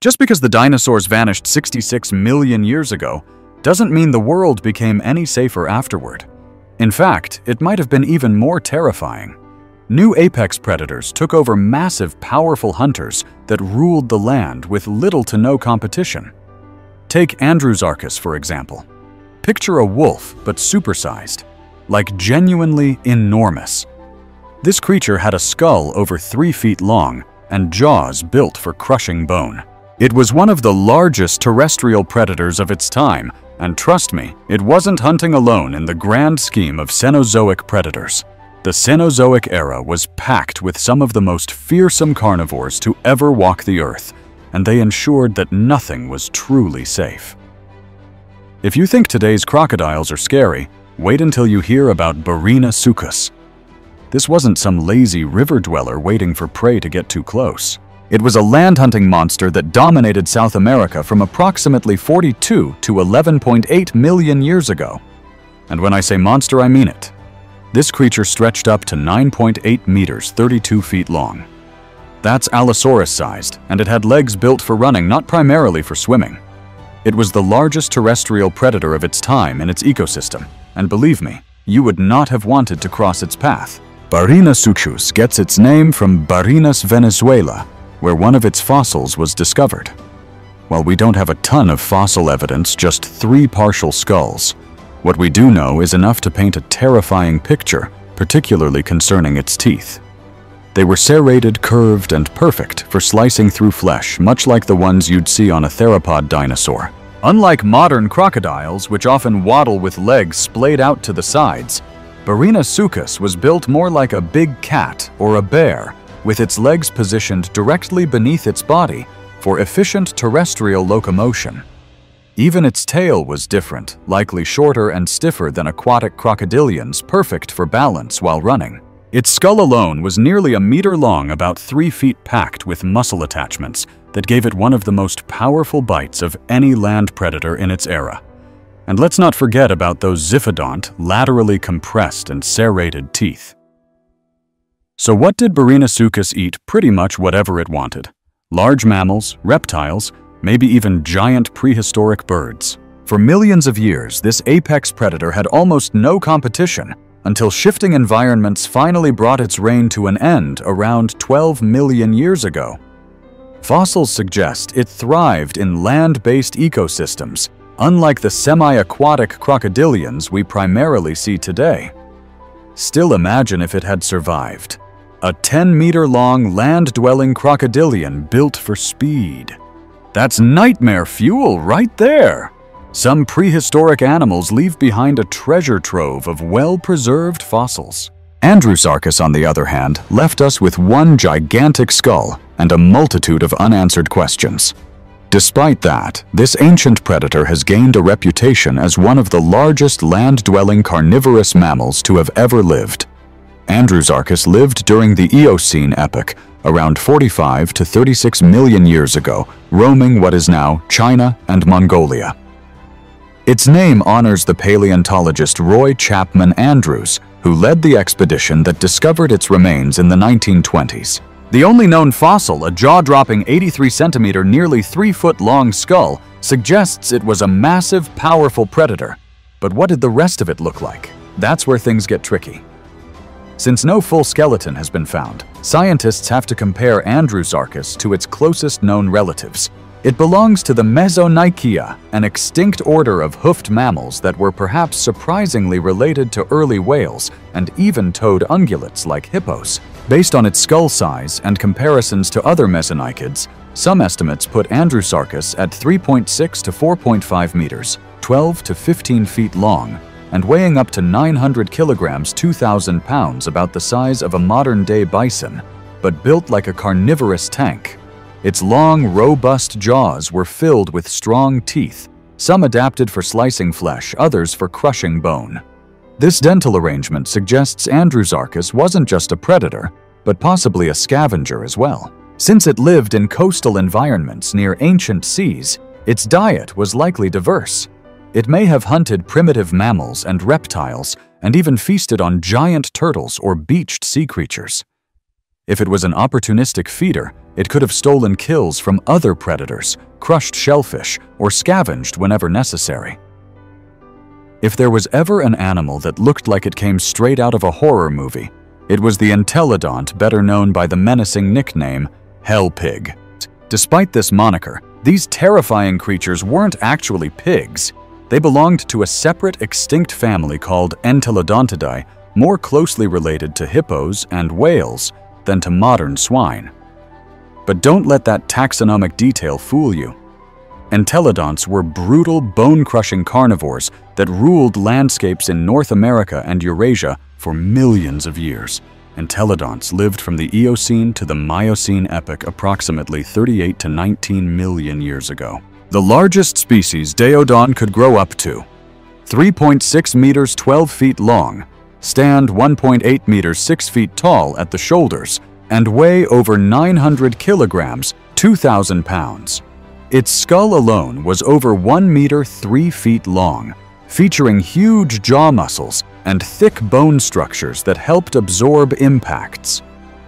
Just because the dinosaurs vanished 66 million years ago doesn't mean the world became any safer afterward. In fact, it might have been even more terrifying. New apex predators took over massive, powerful hunters that ruled the land with little to no competition. Take Andrewsarchus, for example. Picture a wolf, but supersized, like genuinely enormous. This creature had a skull over three feet long and jaws built for crushing bone. It was one of the largest terrestrial predators of its time, and trust me, it wasn't hunting alone in the grand scheme of Cenozoic predators. The Cenozoic era was packed with some of the most fearsome carnivores to ever walk the earth, and they ensured that nothing was truly safe. If you think today's crocodiles are scary, wait until you hear about Barina This wasn't some lazy river dweller waiting for prey to get too close. It was a land-hunting monster that dominated South America from approximately 42 to 11.8 million years ago. And when I say monster, I mean it. This creature stretched up to 9.8 meters, 32 feet long. That's Allosaurus-sized, and it had legs built for running, not primarily for swimming. It was the largest terrestrial predator of its time in its ecosystem, and believe me, you would not have wanted to cross its path. Barinasuchus gets its name from Barinas, Venezuela, where one of its fossils was discovered. While we don't have a ton of fossil evidence, just three partial skulls, what we do know is enough to paint a terrifying picture, particularly concerning its teeth. They were serrated, curved, and perfect for slicing through flesh, much like the ones you'd see on a theropod dinosaur. Unlike modern crocodiles, which often waddle with legs splayed out to the sides, Barinasuchus was built more like a big cat or a bear, with its legs positioned directly beneath its body for efficient terrestrial locomotion. Even its tail was different, likely shorter and stiffer than aquatic crocodilians, perfect for balance while running. Its skull alone was nearly a meter long, about three feet packed with muscle attachments that gave it one of the most powerful bites of any land predator in its era. And let's not forget about those xiphodont, laterally compressed and serrated teeth. So what did Barinasuchus eat? Pretty much whatever it wanted. Large mammals, reptiles, maybe even giant prehistoric birds. For millions of years, this apex predator had almost no competition until shifting environments finally brought its reign to an end around 12 million years ago. Fossils suggest it thrived in land-based ecosystems, unlike the semi-aquatic crocodilians we primarily see today. Still imagine if it had survived. A 10-meter-long land-dwelling crocodilian built for speed. That's nightmare fuel right there! Some prehistoric animals leave behind a treasure trove of well-preserved fossils. Andrewsarchus, on the other hand, left us with one gigantic skull and a multitude of unanswered questions. Despite that, this ancient predator has gained a reputation as one of the largest land-dwelling carnivorous mammals to have ever lived. Andrewsarchus lived during the Eocene epoch, around 45 to 36 million years ago, roaming what is now China and Mongolia. Its name honors the paleontologist Roy Chapman Andrews, who led the expedition that discovered its remains in the 1920s. The only known fossil, a jaw-dropping 83 centimeter, nearly 3-foot-long skull, suggests it was a massive, powerful predator. But what did the rest of it look like? That's where things get tricky. Since no full skeleton has been found, scientists have to compare Andrewsarchus to its closest known relatives. It belongs to the Mesonychia, an extinct order of hoofed mammals that were perhaps surprisingly related to early whales and even-toed ungulates like hippos. Based on its skull size and comparisons to other mesonychids, some estimates put Andrewsarchus at 3.6 to 4.5 meters, 12 to 15 feet long, and weighing up to 900 kilograms 2,000 pounds about the size of a modern-day bison, but built like a carnivorous tank. Its long, robust jaws were filled with strong teeth, some adapted for slicing flesh, others for crushing bone. This dental arrangement suggests Andrewsarchus wasn't just a predator, but possibly a scavenger as well. Since it lived in coastal environments near ancient seas, its diet was likely diverse. It may have hunted primitive mammals and reptiles and even feasted on giant turtles or beached sea creatures. If it was an opportunistic feeder, it could have stolen kills from other predators, crushed shellfish, or scavenged whenever necessary. If there was ever an animal that looked like it came straight out of a horror movie, it was the entelodont better known by the menacing nickname Hell Pig. Despite this moniker, these terrifying creatures weren't actually pigs. They belonged to a separate extinct family called Entelodontidae, more closely related to hippos and whales than to modern swine. But don't let that taxonomic detail fool you. Entelodonts were brutal, bone-crushing carnivores that ruled landscapes in North America and Eurasia for millions of years. Entelodonts lived from the Eocene to the Miocene epoch approximately 38 to 19 million years ago. The largest species Daeodon could grow up to 3.6 meters 12 feet long, stand 1.8 meters 6 feet tall at the shoulders, and weigh over 900 kilograms 2,000 pounds. Its skull alone was over 1 meter 3 feet long, featuring huge jaw muscles and thick bone structures that helped absorb impacts.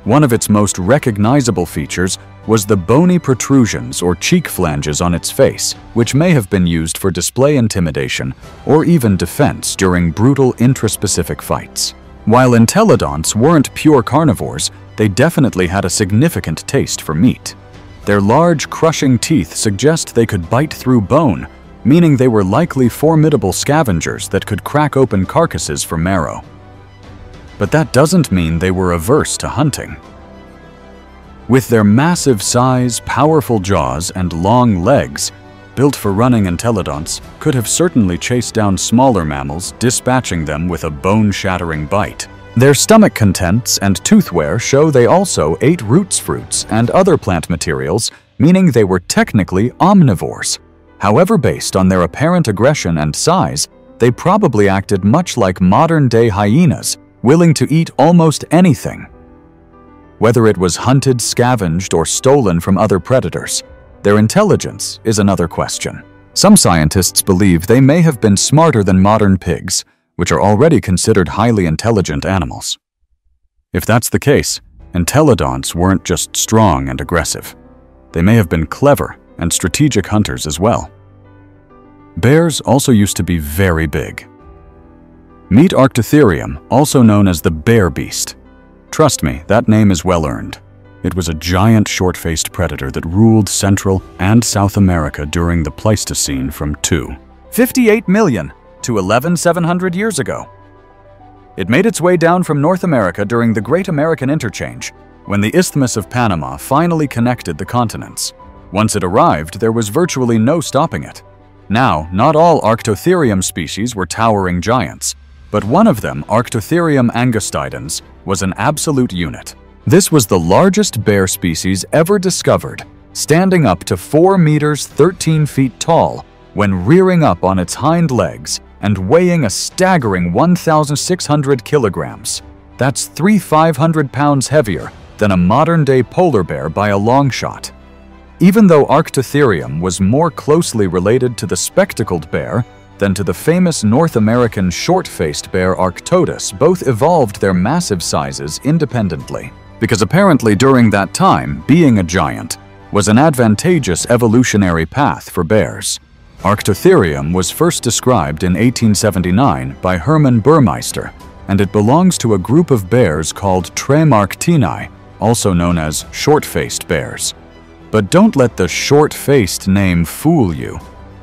One of its most recognizable features was the bony protrusions or cheek flanges on its face, which may have been used for display intimidation or even defense during brutal intraspecific fights. While entelodonts weren't pure carnivores, they definitely had a significant taste for meat. Their large, crushing teeth suggest they could bite through bone, meaning they were likely formidable scavengers that could crack open carcasses for marrow. But that doesn't mean they were averse to hunting. With their massive size, powerful jaws, and long legs, built for running entelodonts could have certainly chased down smaller mammals, dispatching them with a bone-shattering bite. Their stomach contents and tooth wear show they also ate roots fruits and other plant materials, meaning they were technically omnivores. However, based on their apparent aggression and size, they probably acted much like modern-day hyenas, willing to eat almost anything. Whether it was hunted, scavenged, or stolen from other predators, their intelligence is another question. Some scientists believe they may have been smarter than modern pigs, which are already considered highly intelligent animals. If that's the case, entelodonts weren't just strong and aggressive. They may have been clever and strategic hunters as well. Bears also used to be very big. Meet Arctotherium, also known as the bear beast. Trust me, that name is well earned. It was a giant short-faced predator that ruled Central and South America during the Pleistocene from 2. 58 million to 11,700 years ago. It made its way down from North America during the Great American Interchange, when the Isthmus of Panama finally connected the continents. Once it arrived, there was virtually no stopping it. Now, not all Arctotherium species were towering giants, but one of them, Arctotherium angustidens, was an absolute unit. This was the largest bear species ever discovered, standing up to 4 meters 13 feet tall when rearing up on its hind legs and weighing a staggering 1,600 kilograms. That's three 500 pounds heavier than a modern-day polar bear by a long shot. Even though Arctotherium was more closely related to the spectacled bear than to the famous North American short-faced bear Arctodus, both evolved their massive sizes independently. Because apparently during that time, being a giant was an advantageous evolutionary path for bears. Arctotherium was first described in 1879 by Hermann Burmeister, and it belongs to a group of bears called Tremarctini, also known as short-faced bears. But don't let the short-faced name fool you.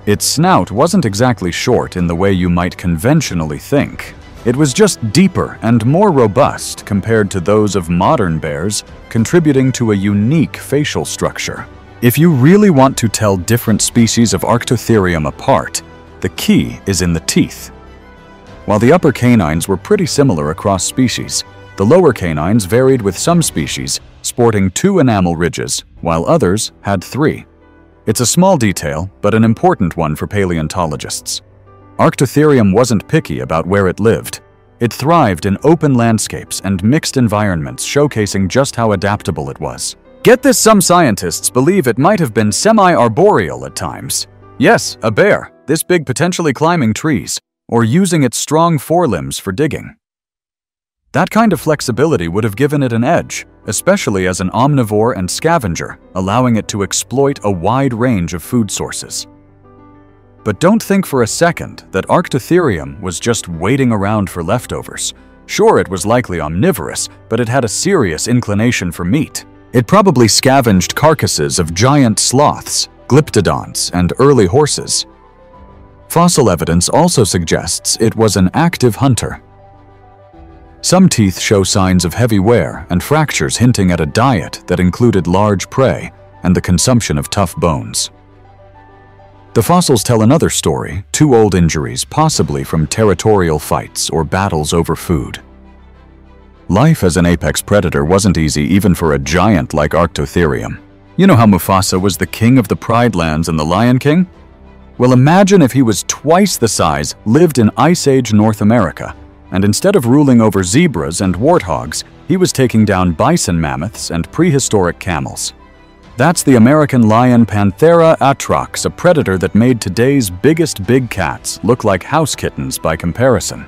Its snout wasn't exactly short in the way you might conventionally think. It was just deeper and more robust compared to those of modern bears, contributing to a unique facial structure. If you really want to tell different species of Arctotherium apart, the key is in the teeth. While the upper canines were pretty similar across species, the lower canines varied with some species sporting two enamel ridges, while others had three. It's a small detail, but an important one for paleontologists. Arctotherium wasn't picky about where it lived. It thrived in open landscapes and mixed environments showcasing just how adaptable it was. Get this, some scientists believe it might have been semi-arboreal at times. Yes, a bear, this big potentially climbing trees, or using its strong forelimbs for digging. That kind of flexibility would have given it an edge, especially as an omnivore and scavenger, allowing it to exploit a wide range of food sources. But don't think for a second that Arctotherium was just waiting around for leftovers. Sure, it was likely omnivorous, but it had a serious inclination for meat. It probably scavenged carcasses of giant sloths, glyptodonts, and early horses. Fossil evidence also suggests it was an active hunter. Some teeth show signs of heavy wear and fractures hinting at a diet that included large prey and the consumption of tough bones. The fossils tell another story, two old injuries, possibly from territorial fights or battles over food. Life as an apex predator wasn't easy even for a giant like Arctotherium. You know how Mufasa was the king of the Pride Lands and the Lion King? Well, imagine if he was twice the size, lived in Ice Age North America, and instead of ruling over zebras and warthogs, he was taking down bison mammoths and prehistoric camels. That's the American lion Panthera atrox, a predator that made today's biggest big cats look like house kittens by comparison.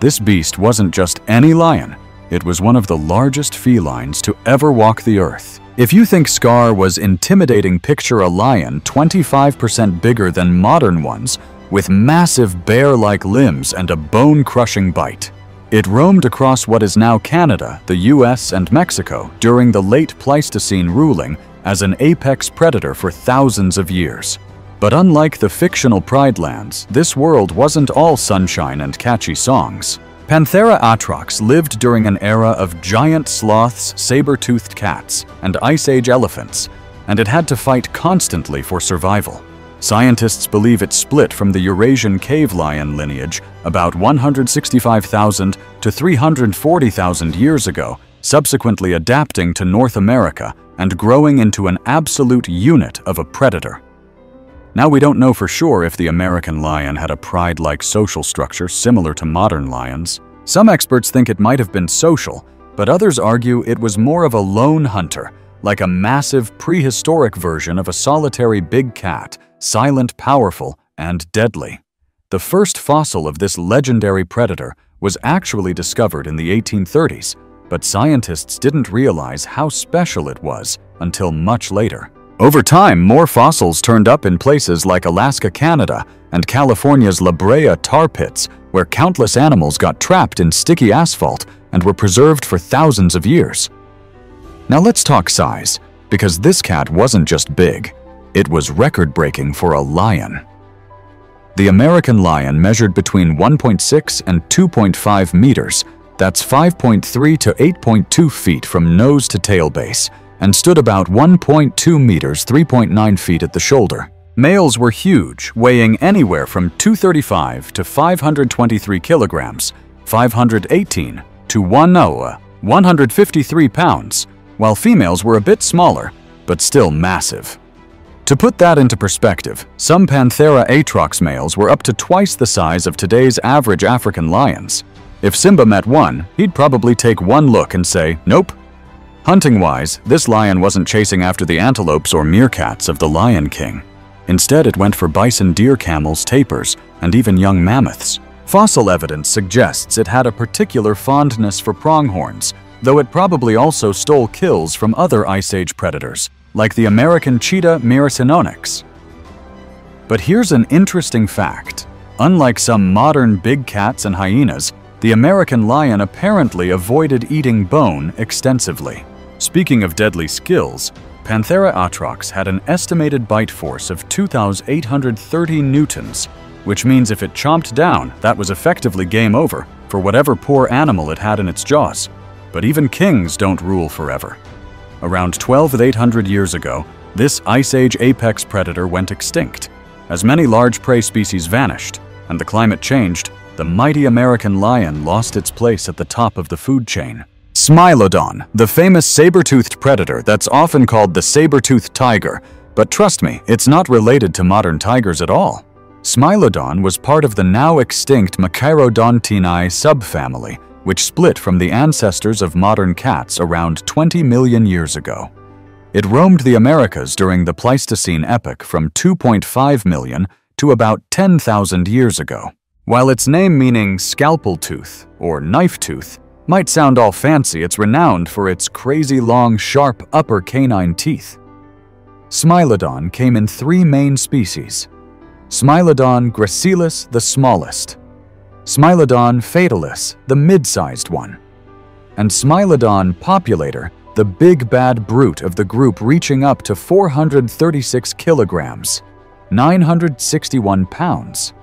This beast wasn't just any lion, it was one of the largest felines to ever walk the earth. If you think Scar was intimidating picture a lion 25% bigger than modern ones, with massive bear-like limbs and a bone-crushing bite. It roamed across what is now Canada, the US, and Mexico during the late Pleistocene ruling as an apex predator for thousands of years. But unlike the fictional Pride Lands, this world wasn't all sunshine and catchy songs. Panthera atrox lived during an era of giant sloths, saber-toothed cats, and Ice Age elephants, and it had to fight constantly for survival. Scientists believe it split from the Eurasian cave lion lineage about 165,000 to 340,000 years ago, subsequently adapting to North America and growing into an absolute unit of a predator. Now we don't know for sure if the American lion had a pride-like social structure similar to modern lions. Some experts think it might have been social, but others argue it was more of a lone hunter, like a massive prehistoric version of a solitary big cat, silent, powerful, and deadly. The first fossil of this legendary predator was actually discovered in the 1830s, but scientists didn't realize how special it was until much later. Over time, more fossils turned up in places like Alaska, Canada, and California's La Brea tar pits, where countless animals got trapped in sticky asphalt and were preserved for thousands of years. Now let's talk size, because this cat wasn't just big, it was record-breaking for a lion. The American lion measured between 1.6 and 2.5 meters, that's 5.3 to 8.2 feet from nose to tail base, and stood about 1.2 meters 3.9 feet at the shoulder. Males were huge, weighing anywhere from 235 to 523 kilograms, 518 to 1 153 pounds, while females were a bit smaller, but still massive. To put that into perspective, some Panthera atrox males were up to twice the size of today's average African lions. If Simba met one, he'd probably take one look and say, nope, Hunting-wise, this lion wasn't chasing after the antelopes or meerkats of the Lion King. Instead, it went for bison deer camels, tapirs, and even young mammoths. Fossil evidence suggests it had a particular fondness for pronghorns, though it probably also stole kills from other Ice Age predators, like the American cheetah Miracinonyx. But here's an interesting fact. Unlike some modern big cats and hyenas, the American lion apparently avoided eating bone extensively. Speaking of deadly skills, Panthera atrox had an estimated bite force of 2,830 newtons, which means if it chomped down, that was effectively game over for whatever poor animal it had in its jaws. But even kings don't rule forever. Around 12,800 years ago, this Ice Age apex predator went extinct. As many large prey species vanished, and the climate changed, the mighty American lion lost its place at the top of the food chain. Smilodon, the famous saber-toothed predator that's often called the saber-toothed tiger, but trust me, it's not related to modern tigers at all. Smilodon was part of the now extinct Machairodontinae subfamily, which split from the ancestors of modern cats around 20 million years ago. It roamed the Americas during the Pleistocene epoch from 2.5 million to about 10,000 years ago. While its name meaning scalpel tooth or knife tooth Might sound all fancy, it's renowned for its crazy long, sharp upper canine teeth. Smilodon came in three main species. Smilodon gracilis, the smallest. Smilodon fatalis, the mid-sized one. And Smilodon populator, the big bad brute of the group reaching up to 436 kilograms, 961 pounds.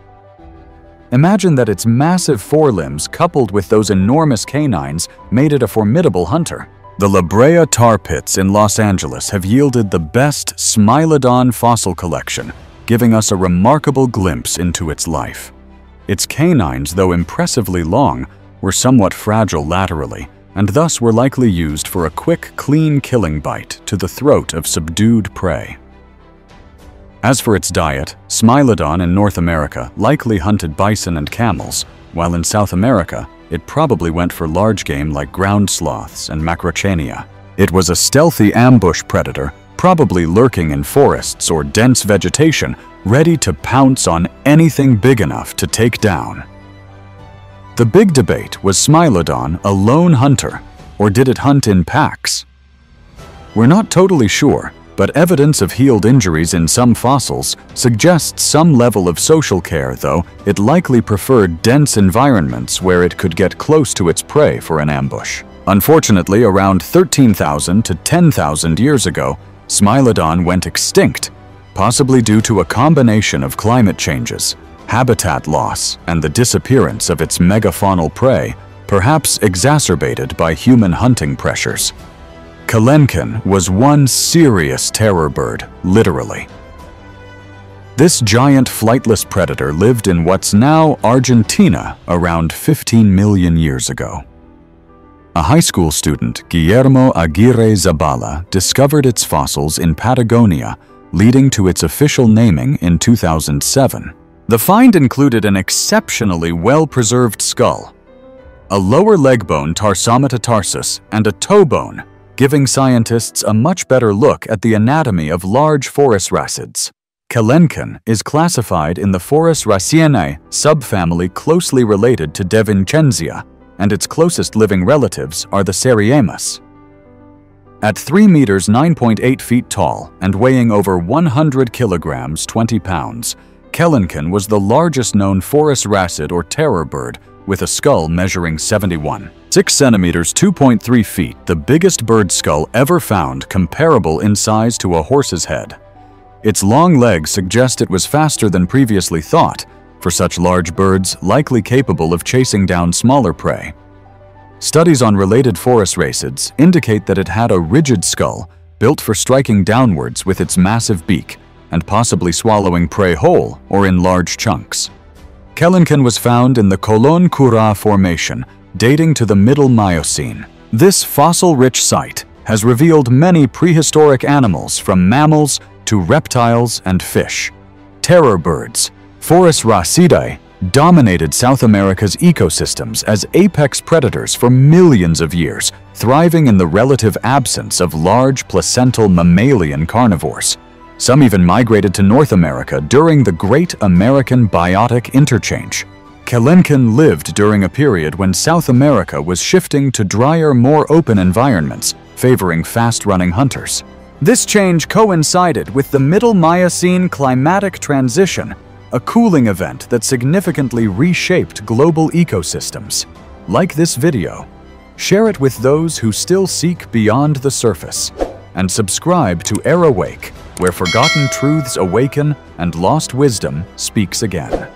Imagine that its massive forelimbs coupled with those enormous canines made it a formidable hunter. The La Brea tar pits in Los Angeles have yielded the best Smilodon fossil collection, giving us a remarkable glimpse into its life. Its canines, though impressively long, were somewhat fragile laterally, and thus were likely used for a quick, clean killing bite to the throat of subdued prey. As for its diet, Smilodon in North America likely hunted bison and camels, while in South America, it probably went for large game like ground sloths and macrauchenia. It was a stealthy ambush predator, probably lurking in forests or dense vegetation, ready to pounce on anything big enough to take down. The big debate was Smilodon a lone hunter, or did it hunt in packs? We're not totally sure, but evidence of healed injuries in some fossils suggests some level of social care, though it likely preferred dense environments where it could get close to its prey for an ambush. Unfortunately, around 13,000 to 10,000 years ago, Smilodon went extinct, possibly due to a combination of climate changes, habitat loss, and the disappearance of its megafaunal prey, perhaps exacerbated by human hunting pressures. Kelenken was one serious terror bird, literally. This giant flightless predator lived in what's now Argentina around 15 million years ago. A high school student, Guillermo Aguirre Zabala, discovered its fossils in Patagonia, leading to its official naming in 2007. The find included an exceptionally well-preserved skull, a lower leg bone tarsometatarsus, and a toe bone, giving scientists a much better look at the anatomy of large Phorusrhacids. Kelenken is classified in the Phorusrhaciinae subfamily closely related to Devincenzia, and its closest living relatives are the Seriemas. At 3 meters 9.8 feet tall and weighing over 100 kilograms 20 pounds, Kelenken was the largest known Phorusrhacid or terror bird with a skull measuring 71. 6 centimeters 2.3 feet, the biggest bird skull ever found comparable in size to a horse's head. Its long legs suggest it was faster than previously thought, for such large birds likely capable of chasing down smaller prey. Studies on related Phorusrhacids indicate that it had a rigid skull built for striking downwards with its massive beak and possibly swallowing prey whole or in large chunks. Kelenken was found in the Collón Curá Formation dating to the Middle Miocene. This fossil-rich site has revealed many prehistoric animals from mammals to reptiles and fish. Terror birds, Phorusrhacidae, dominated South America's ecosystems as apex predators for millions of years, thriving in the relative absence of large placental mammalian carnivores. Some even migrated to North America during the Great American Biotic Interchange. Kelenken lived during a period when South America was shifting to drier, more open environments, favoring fast-running hunters. This change coincided with the Middle Miocene climatic transition, a cooling event that significantly reshaped global ecosystems. Like this video, share it with those who still seek beyond the surface, and subscribe to Erawake, where forgotten truths awaken and lost wisdom speaks again.